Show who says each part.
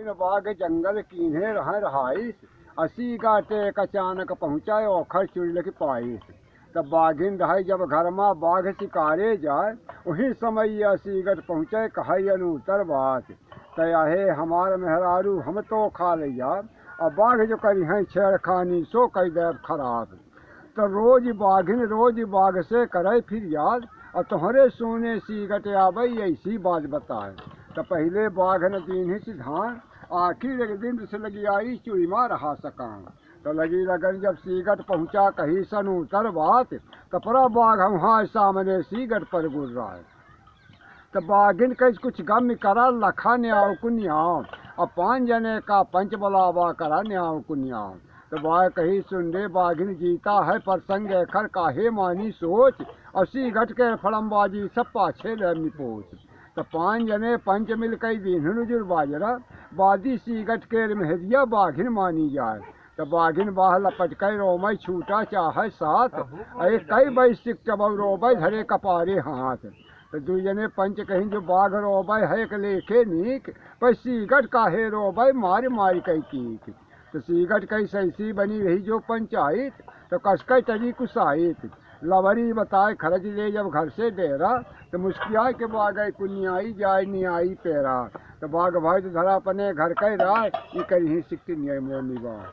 Speaker 1: इन बाग जंगल कीन्हे रह रहाइस असी एक अचानक पहुँचाए ओखर चुड़ल की पाइस तब बाघिन रहे जब घर में बाघ शिकारे जाए वही समय असी गट पहुँचे कहे अनुतर बात। तयाहे हमार मेहरारू, हम तो खा लिया। अब बाघ जो करी हैं छेड़खानी सो कई देव खराब। तो रोज बाघिन रोज बाघ से करे फिर याद, और तुम्हारे सोने सी गटे आवे ऐसी बात बताए। तो पहले बाघ न दीन ही आखिर एक दिन से लगी आई चुड़ी माँ रहा सका तो लगी लगन जब सीगट पहुँचा कहीं सन उतर बात तो परा बाघ वहाँ सामने सीगट पर है। तो बाघिन कैस कुछ गम करा लखा न्याव कुन्याव और पाँच जने का पंच बलावा करा न्याव कुन्याव तो बाघ कही, सुन रे बाघिन जीता है पर संग खर काहे मानी सोच, और सी घट के फड़मबाजी सब पाछे निपोच। तो पाँच जने पंच मिल कई दिन जुर बाजरा बादी सी गट के मेहरिया बाघिन मानी जाए। तो बाघिन बाह लपट कर रोमय छूटा चाहे साथ। अरे कई बैसिक चबल रोबय धरे कपारे हाथ। तो दू जने पंच कहीं जो बाघ रोबय है एक लेखे नीक। पर सीगट काहे रोबय मार मार कई कीक। तो सीगट कई सैसी बनी रही जो पंचायत। तो कसकई तरी कुसाइत लवरी बताए खर्च ले जब घर से डेरा तो मुस्किया के बाग आई जाय नहीं आई पेरा। तो बाघ भाई तो धरा अपने घर कह रहा ये कहीं सिक्ति मोरनी बात